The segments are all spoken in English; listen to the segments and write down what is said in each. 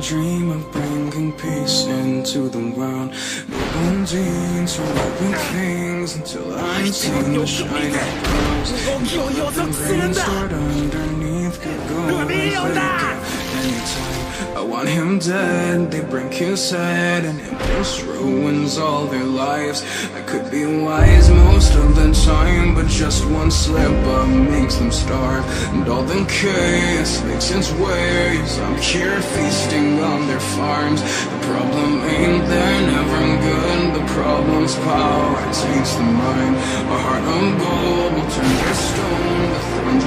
dream of bringing peace into the world. No one open from things until I'm seeing the shining stars. Nothing start underneath could go as want him dead, they break his head And it just ruins all their lives. I could be wise most of the time But just one slip up makes them starve And all the chaos makes its ways. I'm here feasting on their farms. The problem ain't they're never good. The problem's power takes the mind. A heart of gold will turn to stone. The thorns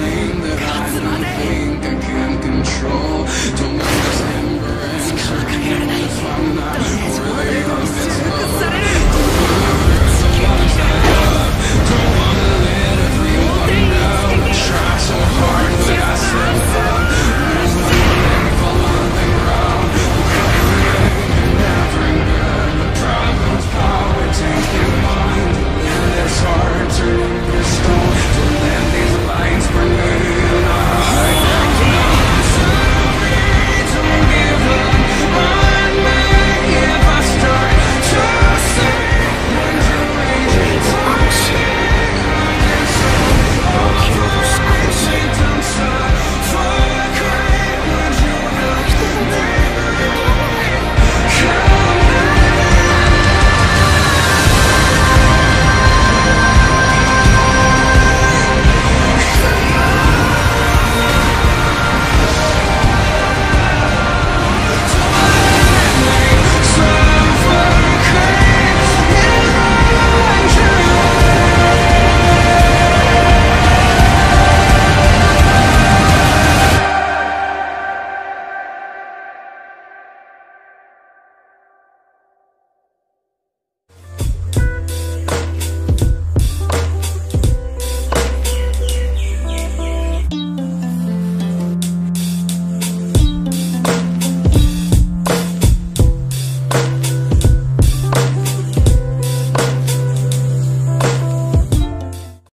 thing that I don't think I can control.